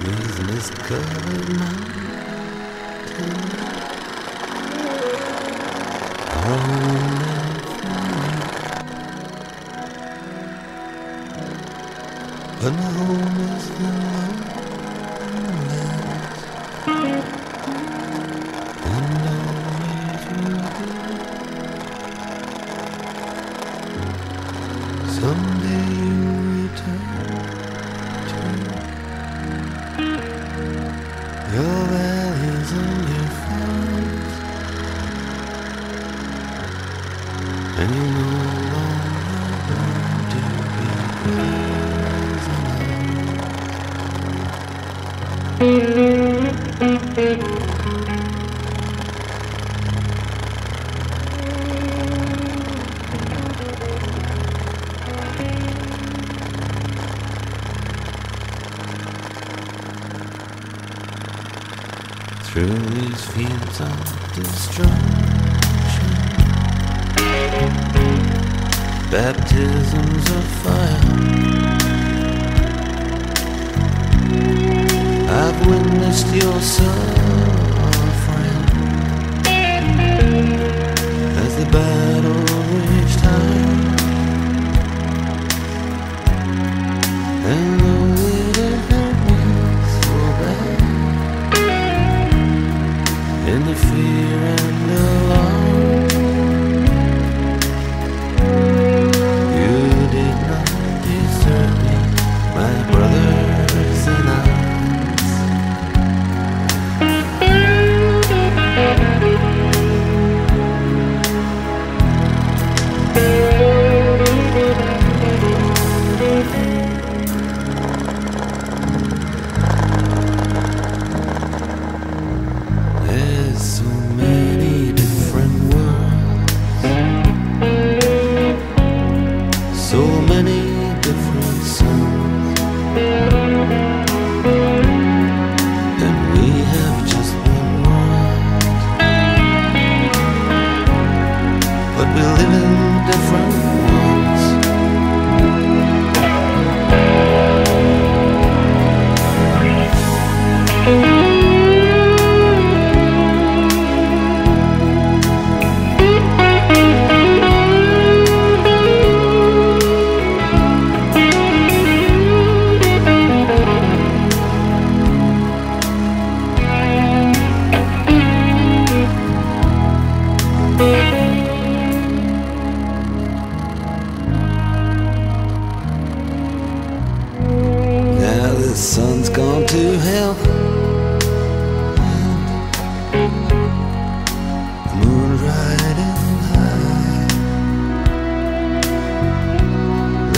These mist-colored mountains When home is the loneliness And always will be Someday Through these fields of destruction, baptisms of fire. I've witnessed your suffering as the battle raged high. And though it hurt me so bad, in the fear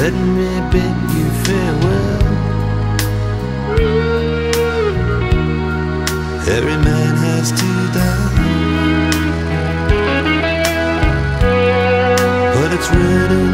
Let me bid you farewell. Every man has to die. But it's written